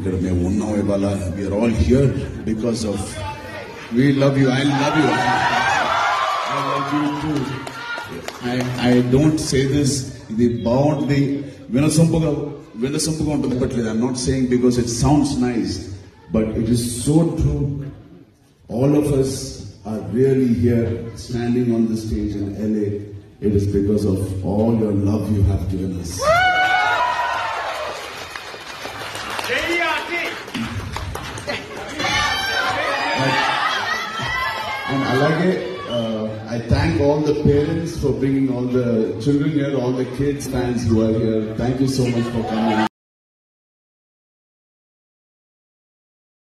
ఇక్కడ మేము ఉన్నాం ఇవాళ we are all here because of we love you I love you I love you two I I don't say this ఇది బాగుంటుంది వినసొంపుగా వినసొంపుగా ఉంటుంది బట్లేదు I'm not saying because it sounds nice but it is so true all of us are really here standing on the stage in LA. It is because of all your love you have given us. And Alage, uh, I thank all the parents for bringing all the children here, all the kids, fans who are here. Thank you so much for coming.